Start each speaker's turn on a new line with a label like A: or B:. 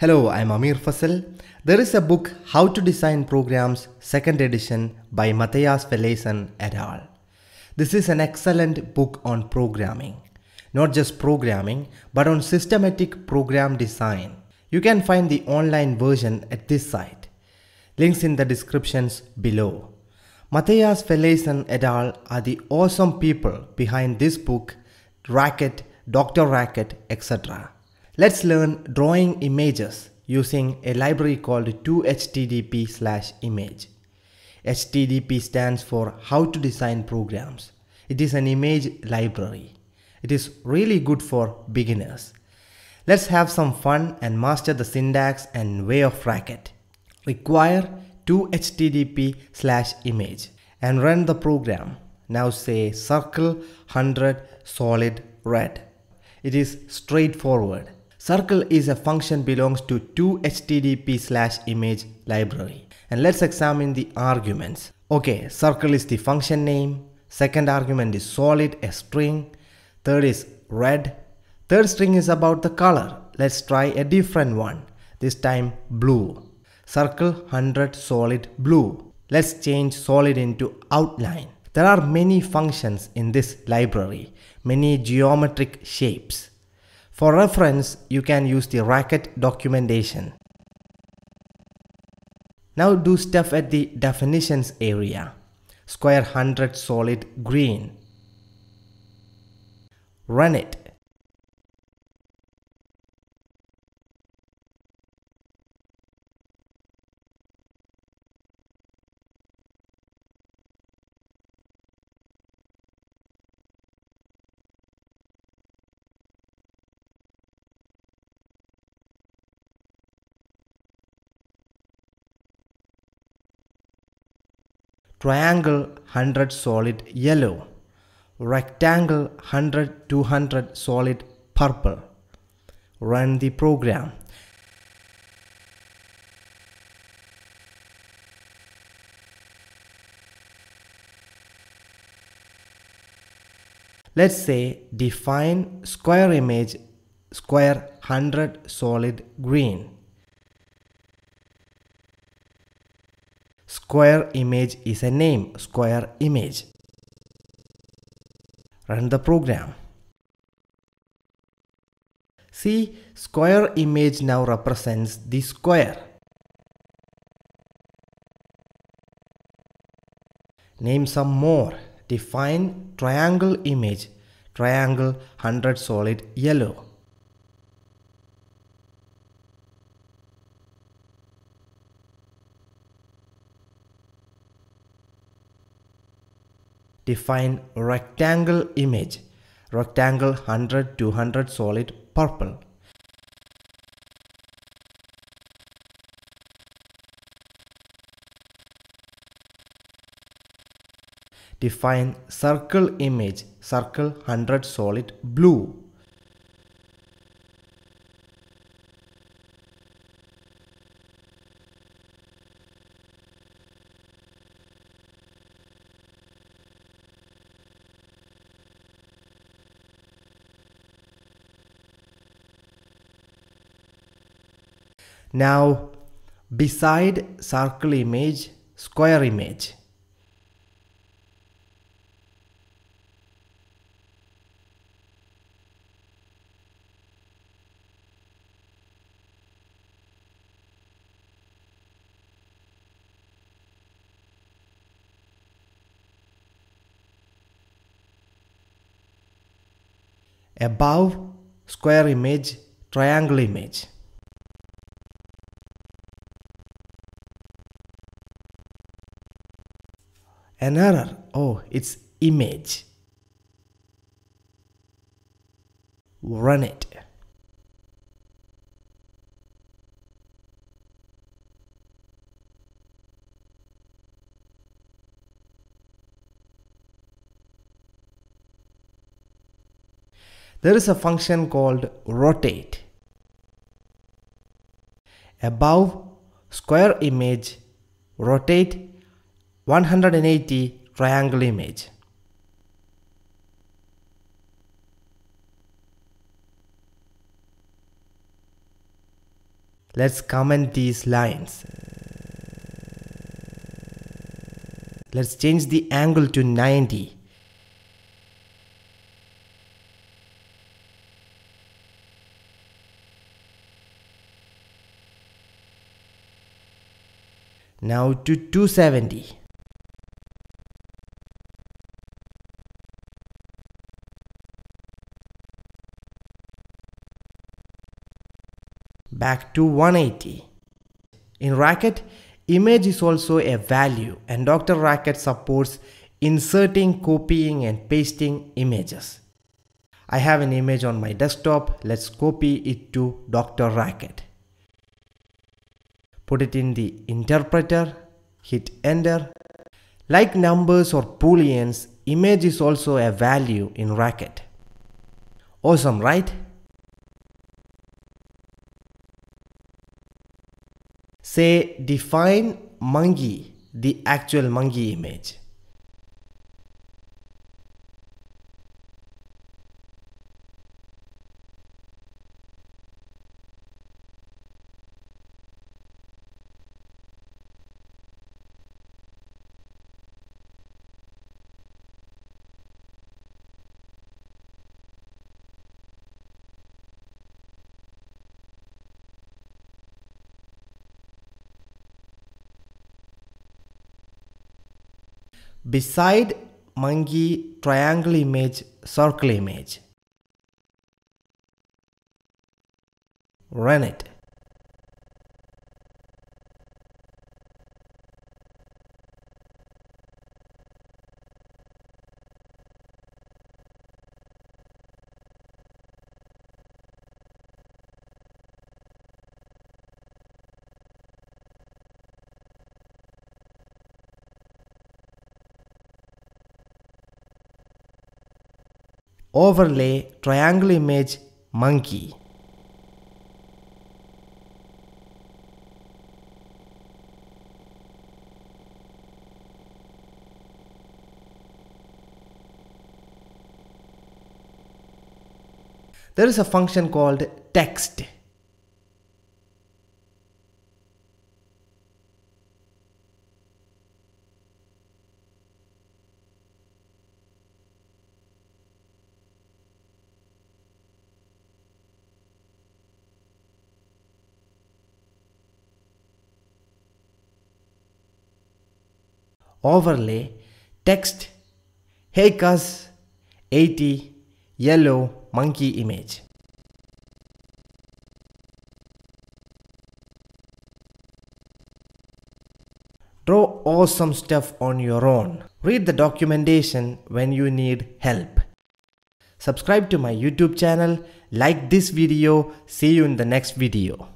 A: Hello, I'm Ameer Fazal. There is a book, How to Design Programs, second edition by Matthias Felleisen et al. This is an excellent book on programming. Not just programming, but on systematic program design. You can find the online version at this site. Links in the descriptions below. Matthias Felleisen et al. are the awesome people behind this book, Racket, Dr. Racket, etc. Let's learn drawing images using a library called 2HTDP slash image. HTDP stands for How to Design Programs. It is an image library. It is really good for beginners. Let's have some fun and master the syntax and way of Racket. Require 2HTDP slash image and run the program. Now say circle 100 solid red. It is straightforward. Circle is a function belongs to 2HTDP slash image library. And let's examine the arguments. Okay, circle is the function name. Second argument is solid, a string. Third is red. Third string is about the color. Let's try a different one. This time blue. Circle 100 solid blue. Let's change solid into outline. There are many functions in this library, many geometric shapes. For reference, you can use the Racket documentation. Now do stuff at the definitions area. Square 100 solid green. Run it. Triangle 100 solid yellow, rectangle 100 200 solid purple. Run the program. Let's say define square image square 100 solid green. Square image is a name, square image. Run the program. See, square image now represents the square. Name some more. Define triangle image, triangle 100 solid yellow. Define rectangle image. Rectangle 100 200 solid purple. Define circle image. Circle 100 solid blue Now beside circle image, square image. Above square image, triangle image. An error. Oh, it's image. Run it. There is a function called rotate. Above square image, rotate 180 triangle image. Let's comment these lines. Let's change the angle to 90. Now to 270. Back to 180. In Racket, image is also a value and Dr. Racket supports inserting, copying and pasting images. I have an image on my desktop. Let's copy it to Dr. Racket. Put it in the interpreter, hit enter. Like numbers or booleans, image is also a value in Racket. Awesome, right? Say define monkey, the actual monkey image. Beside monkey triangle image, circle image. Run it. Overlay triangle image monkey. There is a function called text. Overlay text hey cuz 80 yellow monkey image Draw awesome stuff on your own. Read the documentation when you need help. Subscribe to my YouTube channel, like this video, see you in the next video.